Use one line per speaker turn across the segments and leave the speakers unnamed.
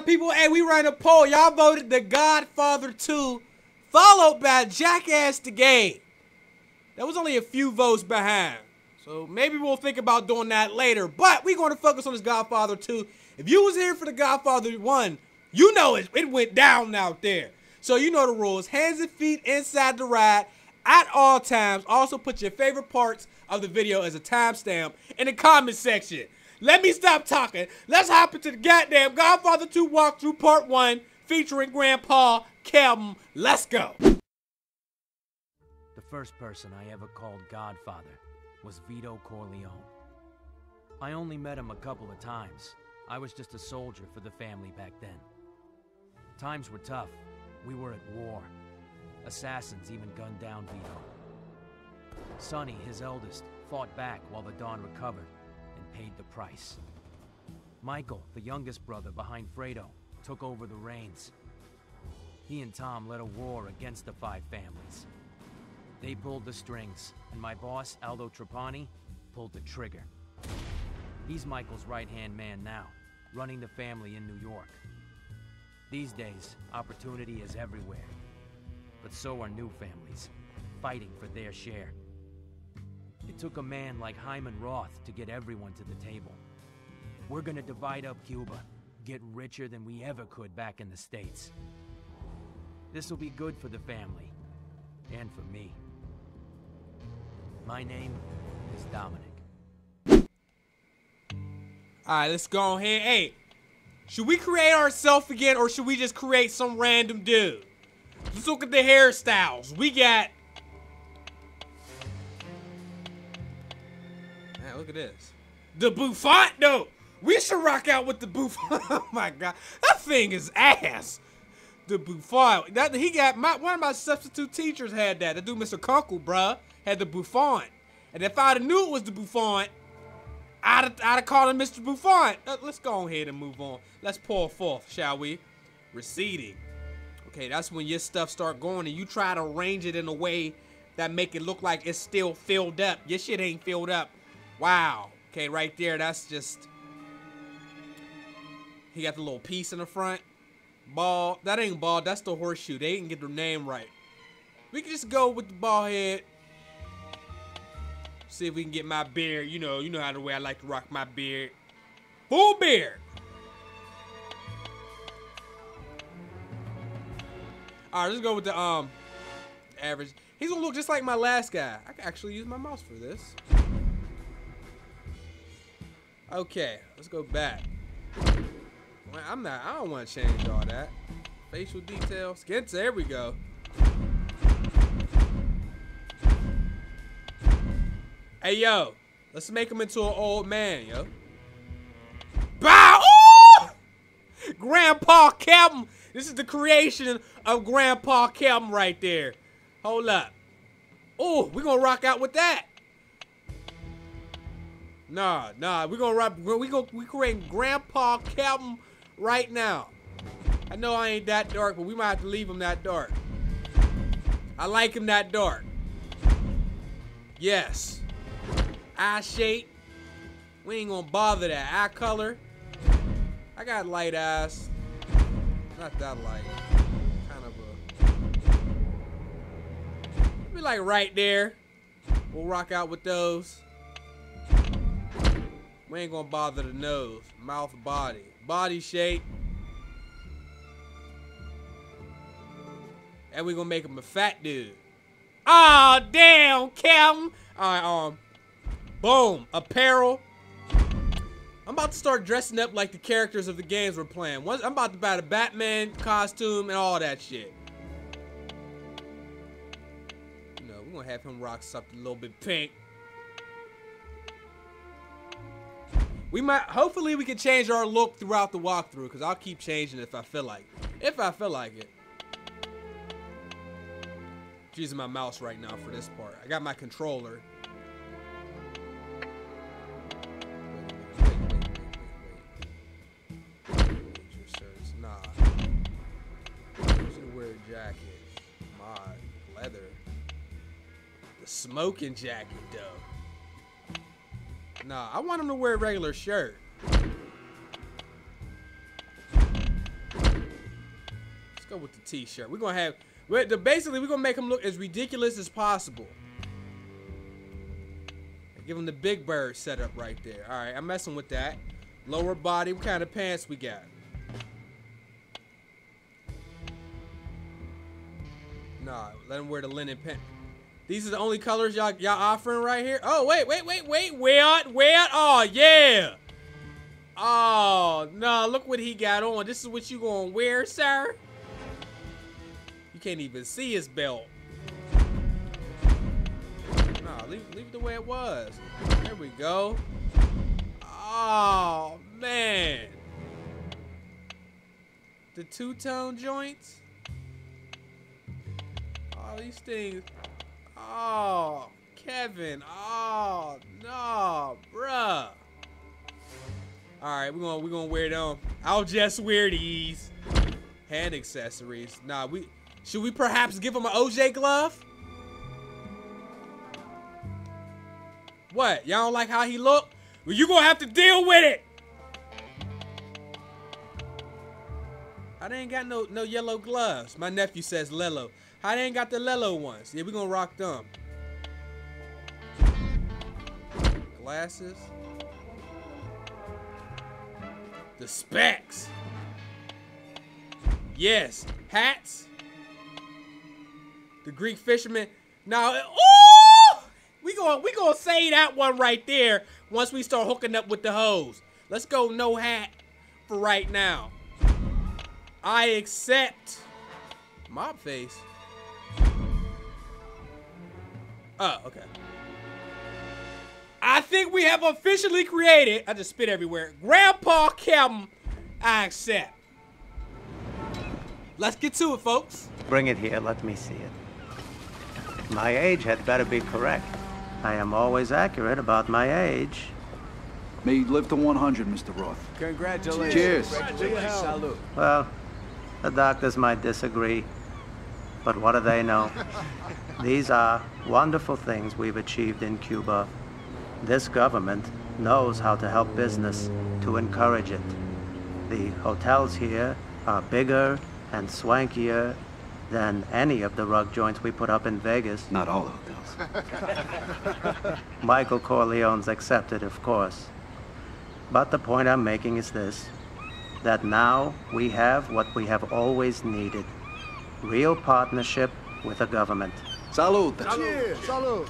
people? Hey, we ran a poll. Y'all voted The Godfather 2, followed by Jackass the Game. That was only a few votes behind. So maybe we'll think about doing that later. But we're going to focus on this Godfather 2. If you was here for the Godfather 1, you know it, it went down out there. So you know the rules. Hands and feet inside the ride at all times. Also put your favorite parts of the video as a timestamp in the comment section. Let me stop talking. Let's hop into the goddamn Godfather 2 walkthrough part 1 featuring Grandpa Calvin. Let's go.
The first person I ever called Godfather was Vito Corleone. I only met him a couple of times. I was just a soldier for the family back then. Times were tough. We were at war. Assassins even gunned down Vito. Sonny, his eldest, fought back while the Don recovered paid the price. Michael, the youngest brother behind Fredo, took over the reins. He and Tom led a war against the five families. They pulled the strings, and my boss, Aldo Trapani, pulled the trigger. He's Michael's right-hand man now, running the family in New York. These days, opportunity is everywhere. But so are new families, fighting for their share. It took a man like Hyman Roth to get everyone to the table. We're gonna divide up Cuba, get richer than we ever could back in the States. This'll be good for the family, and for me. My name is Dominic.
Alright, let's go ahead. Hey, should we create ourselves again or should we just create some random dude? Let's look at the hairstyles. We got... Look at this. The Bouffant, though. We should rock out with the Bouffant. oh my god. That thing is ass. The Bouffant. That, he got my one of my substitute teachers had that. The dude, Mr. Kunkel, bruh, had the Bouffant. And if I'd have knew it was the Bouffant, I'd I'd have called him Mr. Bouffant. Uh, let's go ahead and move on. Let's pour forth, shall we? Receding. Okay, that's when your stuff start going and you try to arrange it in a way that make it look like it's still filled up. Your shit ain't filled up. Wow. Okay, right there, that's just... He got the little piece in the front. Ball. That ain't ball, that's the horseshoe. They didn't get the name right. We can just go with the ball head. See if we can get my beard. You know, you know how the way I like to rock my beard. Full beard. All right, let's go with the um average. He's gonna look just like my last guy. I can actually use my mouse for this. Okay, let's go back. Well, I'm not. I don't want to change all that. Facial details. Skin. There we go. Hey yo, let's make him into an old man, yo. Bow! Ooh! Grandpa Kelton. This is the creation of Grandpa Kelton right there. Hold up. Oh, we're gonna rock out with that. Nah, nah, we're gonna rock. We gonna we creating Grandpa Kelton right now. I know I ain't that dark, but we might have to leave him that dark. I like him that dark. Yes. Eye shape. We ain't gonna bother that. Eye color. I got light eyes. Not that light. Kind of a. Be like right there. We'll rock out with those. We ain't gonna bother the nose, mouth, body. Body shape. And we gonna make him a fat dude. Oh damn, Calvin. Alright, um. Boom. Apparel. I'm about to start dressing up like the characters of the games we're playing. Once, I'm about to buy the Batman costume and all that shit. You know, we're gonna have him rock something a little bit pink. We might, hopefully we can change our look throughout the walkthrough because I'll keep changing if I feel like If I feel like it. using my mouse right now for this part. I got my controller. Nah. Wear a jacket. Mod. Leather. The smoking jacket, though. Nah, I want him to wear a regular shirt. Let's go with the t-shirt. We're gonna have, we're, the, basically we're gonna make him look as ridiculous as possible. Give him the big bird setup right there. All right, I'm messing with that. Lower body, what kind of pants we got? Nah, let him wear the linen pants. These are the only colors y'all y'all offering right here. Oh wait, wait, wait, wait, wait, wait. Oh yeah. Oh no, look what he got on. This is what you gonna wear, sir? You can't even see his belt. Nah, leave leave it the way it was. There we go. Oh man. The two-tone joints. All these things. Oh, Kevin. Oh, no, bruh. All right, we're gonna we're gonna wear them. I'll just wear these hand accessories. Nah, we should we perhaps give him an OJ glove? What? Y'all don't like how he look? Well, you gonna have to deal with it. I ain't got no no yellow gloves. My nephew says Lelo. I ain't got the Lelo ones. Yeah, we gonna rock them. Glasses. The specs. Yes. Hats. The Greek fisherman. Now, ooh! We gonna we gonna say that one right there once we start hooking up with the hose. Let's go no hat for right now. I accept mob face. Oh, okay. I think we have officially created, I just spit everywhere, Grandpa Kim I accept. Let's get to it, folks.
Bring it here, let me see it. My age had better be correct. I am always accurate about my age.
May you live to 100, Mr. Roth.
Congratulations.
Cheers.
Congratulations.
Well, the doctors might disagree, but what do they know? These are wonderful things we've achieved in Cuba. This government knows how to help business, to encourage it. The hotels here are bigger and swankier than any of the rug joints we put up in Vegas.
Not all hotels.
Michael Corleone's accepted, of course. But the point I'm making is this that now we have what we have always needed real partnership with the government.
Salute.
Cheers. Salute.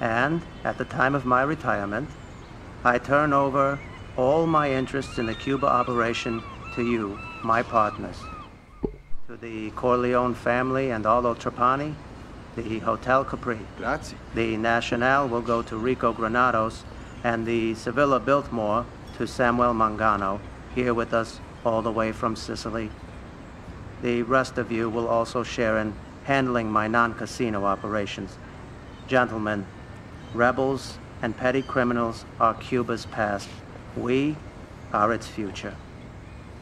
And at the time of my retirement, I turn over all my interests in the Cuba operation to you, my partners. To the Corleone family and Aldo Trapani, the Hotel Capri.
Grazie.
The Nacional will go to Rico Granados, and the Sevilla Biltmore to Samuel Mangano, here with us all the way from Sicily. The rest of you will also share in handling my non-casino operations. Gentlemen, rebels and petty criminals are Cuba's past. We are its future.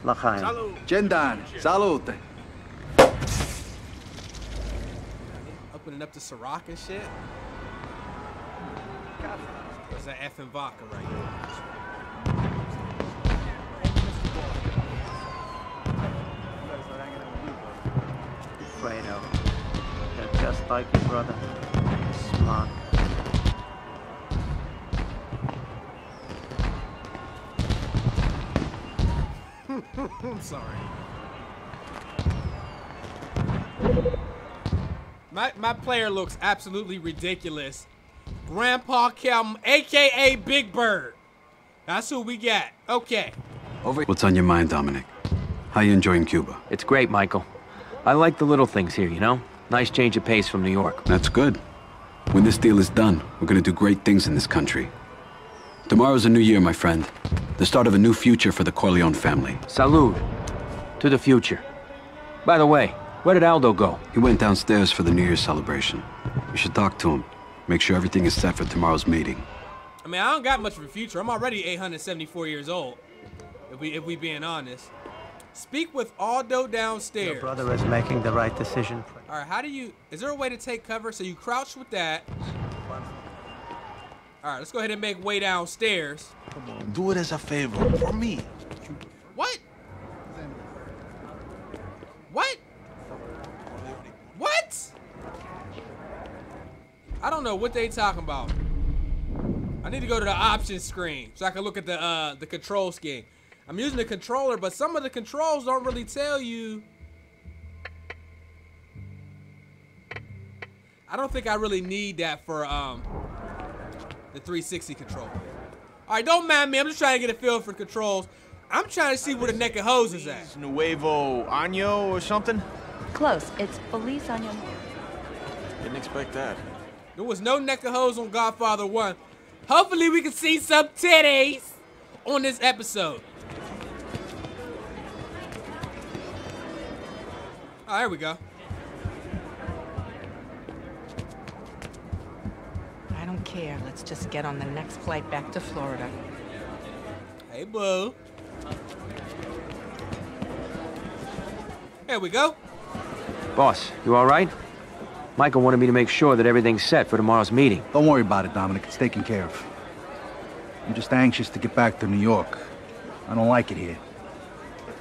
L'chaim.
Gendan. Salute.
Opening up the Ciroc and shit. Where's that effing vodka right here?
Like your brother. Smart.
I'm sorry. My my player looks absolutely ridiculous. Grandpa Kelm, aka Big Bird. That's who we got. Okay. Over.
What's on your mind, Dominic? How you enjoying Cuba?
It's great, Michael. I like the little things here, you know? Nice change of pace from New York.
That's good. When this deal is done, we're gonna do great things in this country. Tomorrow's a new year, my friend. The start of a new future for the Corleone family.
Salud. To the future. By the way, where did Aldo go?
He went downstairs for the New Year's celebration. We should talk to him. Make sure everything is set for tomorrow's meeting.
I mean, I don't got much of a future. I'm already 874 years old. If we if we being honest. Speak with Aldo downstairs.
Your brother is making the right decision.
All right, how do you... Is there a way to take cover? So you crouch with that. All right, let's go ahead and make way downstairs.
Come on, do it as a favor for me.
What? What? What? I don't know what they talking about. I need to go to the options screen so I can look at the uh, the control scheme. I'm using the controller, but some of the controls don't really tell you. I don't think I really need that for um the 360 control. All right, don't mind me. I'm just trying to get a feel for controls. I'm trying to see where the neck of hose is at.
Nuevo Año or something?
Close. It's Feliz Año Nuevo.
Didn't expect that.
There was no neck of hose on Godfather 1. Hopefully we can see some titties on this episode. Oh, there we go.
I don't care. Let's just get on the next flight back to Florida.
Hey, boo. There we go.
Boss, you all right? Michael wanted me to make sure that everything's set for tomorrow's meeting.
Don't worry about it, Dominic. It's taken care of. I'm just anxious to get back to New York. I don't like it here.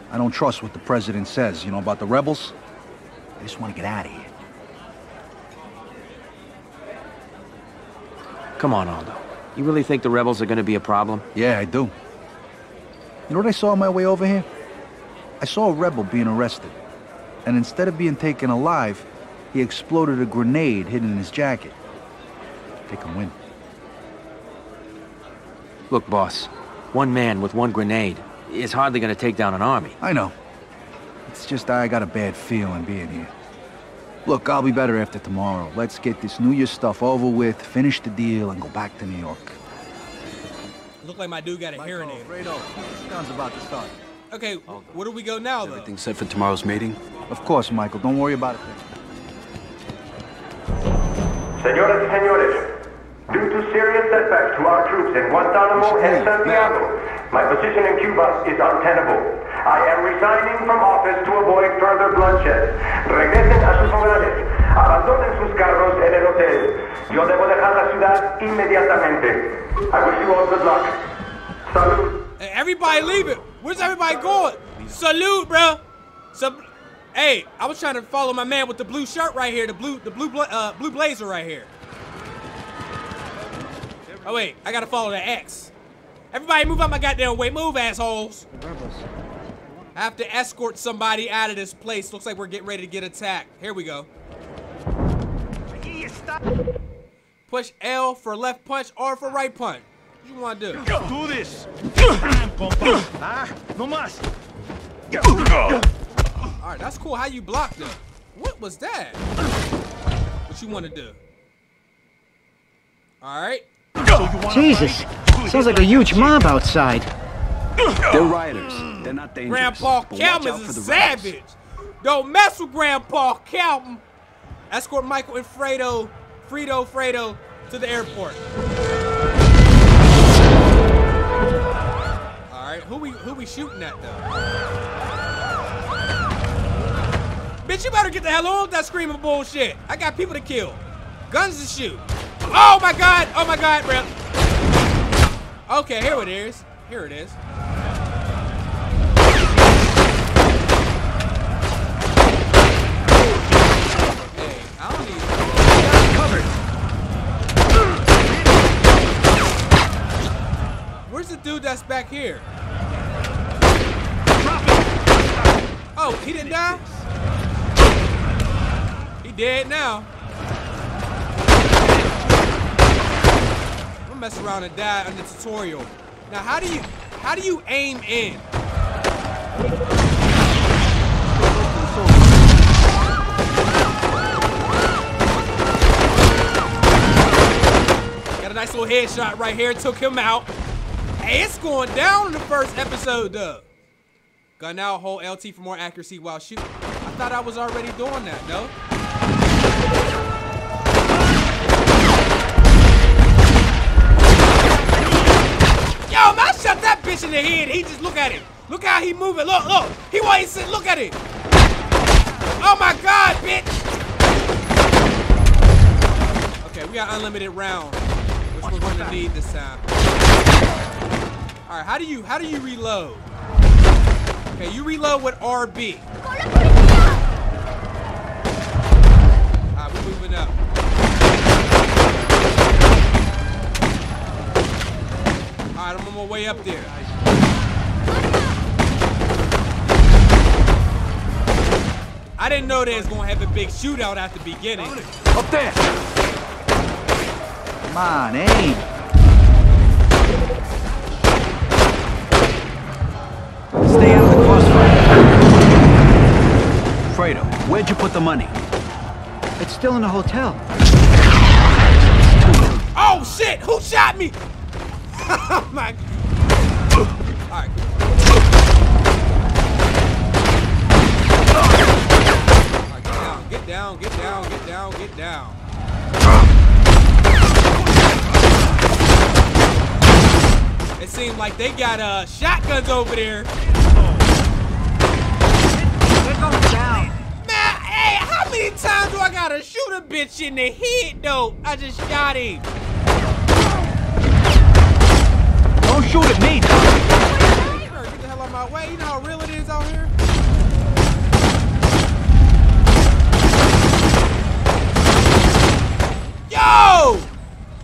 I don't trust what the president says, you know, about the rebels. I just want to get out of here.
Come on, Aldo. You really think the rebels are gonna be a problem?
Yeah, I do. You know what I saw on my way over here? I saw a rebel being arrested. And instead of being taken alive, he exploded a grenade hidden in his jacket. They can win.
Look, boss. One man with one grenade is hardly gonna take down an army.
I know. It's just I got a bad feeling being here. Look, I'll be better after tomorrow. Let's get this New Year stuff over with, finish the deal, and go back to New York.
Look like my dude got a hearing aid.
Fredo, sounds about to start.
Okay, where do we go now, though?
Everything set for tomorrow's meeting?
Of course, Michael. Don't worry about it.
Señoras y señores, due to serious setbacks to our troops in Guantanamo and Santiago, my position in Cuba is untenable. I am resigning from office to avoid further bloodshed. Regresen a sus hogares. Abandonen sus carros en el hotel. Yo debo dejar la ciudad inmediatamente. I wish you all good luck. Salud.
Hey, everybody leave it. Where's everybody going? Salute, bro. Sub hey, I was trying to follow my man with the blue shirt right here, the blue, the blue, uh, blue blazer right here. Oh wait, I gotta follow the X. Everybody move out my goddamn way. Move, assholes. I have to escort somebody out of this place. Looks like we're getting ready to get attacked. Here we go. Push L for left punch or for right punch. What you want to do?
Do this! ah, no más!
All right, that's cool. How you blocked them? What was that? What you want to do? All right.
Jesus, sounds like a huge mob outside.
They're rioters. They're not dangerous.
Grandpa Calvin is a savage. Don't mess with Grandpa Calvin. Escort Michael and Fredo, Frito, Fredo to the airport. All right, who we who we shooting at though? Bitch, you better get the hell on with that screaming bullshit. I got people to kill, guns to shoot. Oh my god! Oh my god, bro. Okay, here it is. Here it is. Dude that's back here? Oh, he didn't die? He dead now. I'm gonna mess around and die on the tutorial. Now, how do you, how do you aim in? Got a nice little headshot right here. Took him out. Hey, it's going down in the first episode, though. Gun out, hold LT for more accuracy while shooting. I thought I was already doing that, no? Yo, man, shot that bitch in the head. He just look at him. Look how he moving. Look, look. He sit. Look at it. Oh my God, bitch. Okay, we got unlimited round, which we're going to need this time. All right, how do you how do you reload? Okay, you reload with RB. All right, we're moving up. All right, I'm on my way up there. I didn't know there was gonna have a big shootout at the beginning.
Up there.
Come on, aim. Where'd you put the money?
It's still in the hotel.
Oh shit! Who shot me? oh my. Alright. Alright, get down, get down, get down, get down, get down. It seems like they got uh shotguns over there.
They're going down.
Man, hey, times do I gotta shoot a bitch in the head though? I just shot him.
Don't shoot at me.
Get the hell out of my way. You know how real it is out here? Yo!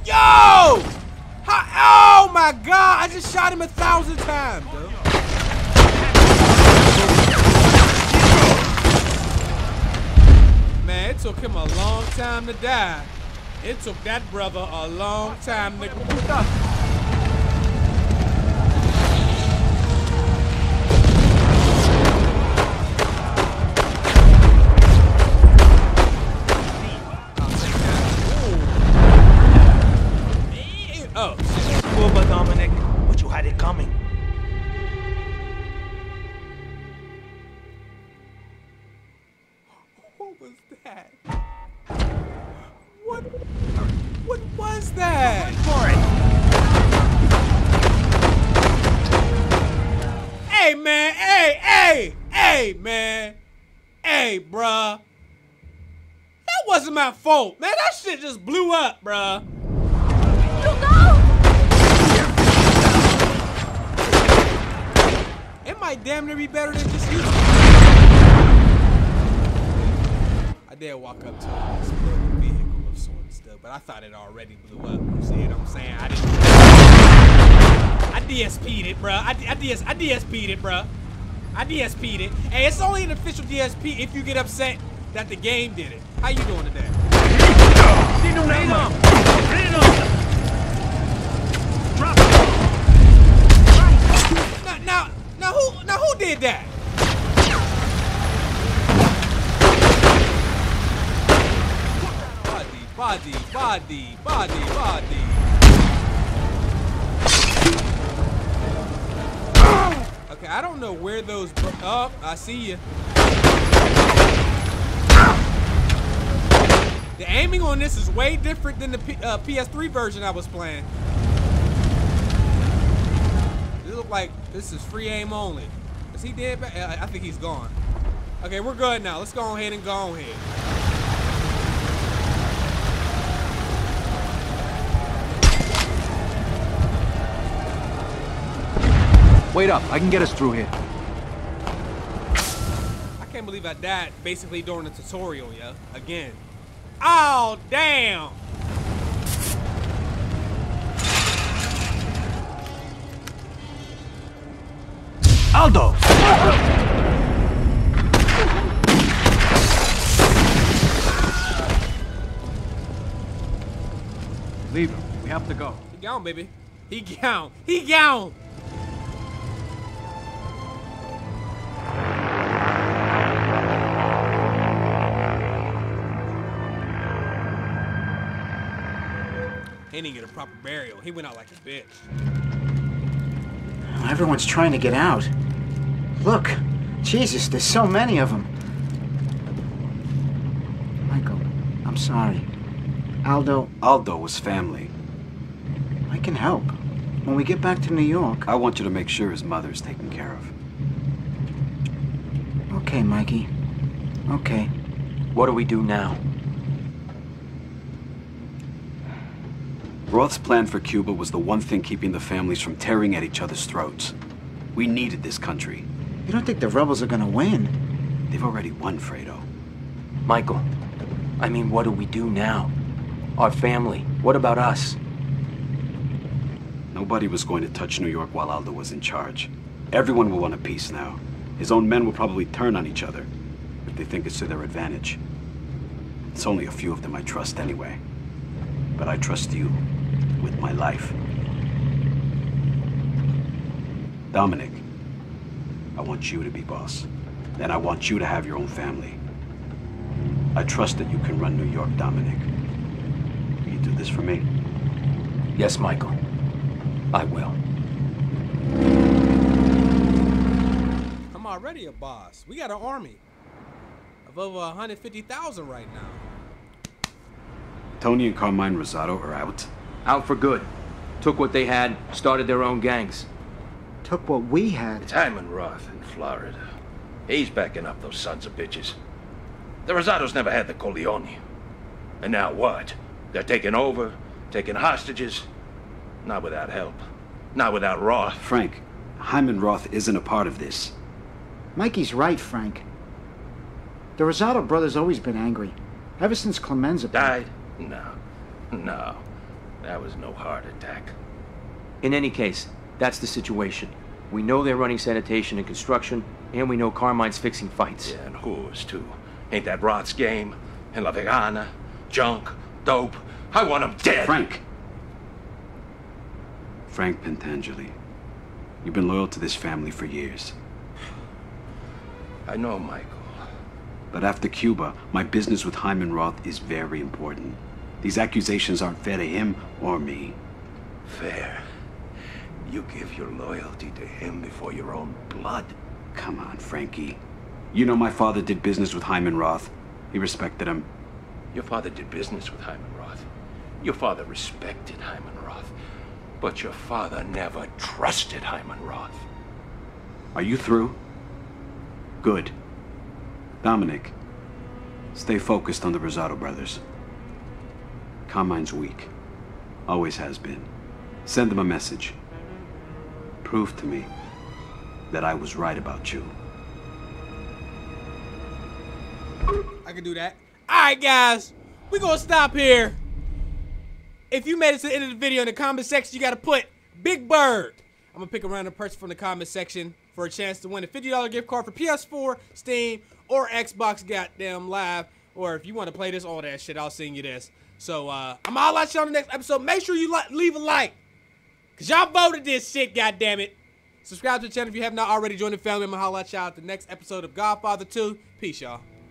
Yo! How, oh my god! I just shot him a thousand times, took him a long time to die. It took that brother a long time to. Hey, man. Hey, bruh. That wasn't my fault, man. That shit just blew up, bruh. It might damn near be better than just you. I did walk up to a exploding vehicle of sorts, though, but I thought it already blew up. You see what I'm saying? I didn't. I DSP'd it, bruh. I, I, DS, I DSP'd it, bruh. I DSP'd it. Hey, it's only an official DSP if you get upset that the game did it. How you doing today? Now, now, now who, now who did that? Body, body, body, body, body. Okay, I don't know where those. bro- Oh, I see you. The aiming on this is way different than the P uh, PS3 version I was playing. This look like this is free aim only. Is he dead? Uh, I think he's gone. Okay, we're good now. Let's go ahead and go ahead.
Wait up, I can get us through here.
I can't believe I died basically during the tutorial, yo. Again. Oh, damn.
Aldo! Leave him. We have to go.
He gone, baby. He gone. He gone. He didn't get a proper burial. He went out like a bitch.
Everyone's trying to get out. Look, Jesus, there's so many of them. Michael, I'm sorry. Aldo,
Aldo was family.
I can help. When we get back to New York.
I want you to make sure his mother's taken care of.
Okay, Mikey. Okay.
What do we do now?
Roth's plan for Cuba was the one thing keeping the families from tearing at each other's throats. We needed this country.
You don't think the rebels are gonna win?
They've already won, Fredo.
Michael, I mean, what do we do now? Our family, what about us?
Nobody was going to touch New York while Aldo was in charge. Everyone will want a peace now. His own men will probably turn on each other if they think it's to their advantage. It's only a few of them I trust anyway. But I trust you with my life. Dominic, I want you to be boss. And I want you to have your own family. I trust that you can run New York, Dominic. Will you do this for me?
Yes, Michael. I will.
I'm already a boss. We got an army of over 150,000 right now.
Tony and Carmine Rosato are out.
Out for good. Took what they had, started their own gangs.
Took what we had.
It's Hyman Roth in Florida. He's backing up those sons of bitches. The Rosatos never had the Corleone. And now what? They're taking over, taking hostages. Not without help. Not without Roth.
Frank, Hyman Roth isn't a part of this.
Mikey's right, Frank. The Rosato brothers always been angry. Ever since Clemenza
died? No. No. That was no heart attack.
In any case, that's the situation. We know they're running sanitation and construction, and we know Carmine's fixing fights.
Yeah, and whores, too. Ain't that Roth's game? And La Vegana? Junk? Dope? I want them dead!
Frank! Frank Pentangeli. You've been loyal to this family for years.
I know, Michael.
But after Cuba, my business with Hyman Roth is very important. These accusations aren't fair to him or me.
Fair? You give your loyalty to him before your own blood?
Come on, Frankie. You know my father did business with Hyman Roth. He respected him.
Your father did business with Hyman Roth. Your father respected Hyman Roth. But your father never trusted Hyman Roth.
Are you through? Good. Dominic, stay focused on the Rosato brothers. Carmine's weak. Always has been. Send them a message. Prove to me that I was right about you.
I can do that. Alright, guys. we gonna stop here. If you made it to the end of the video in the comment section, you gotta put Big Bird. I'm gonna pick a random person from the comment section for a chance to win a $50 gift card for PS4, Steam, or Xbox Goddamn Live. Or if you want to play this, all that shit, I'll send you this. So, uh, I'm all out you on the next episode. Make sure you leave a like. Because y'all voted this shit, goddammit. Subscribe to the channel if you have not already joined the family. I'm to holla at y'all at the next episode of Godfather 2. Peace, y'all.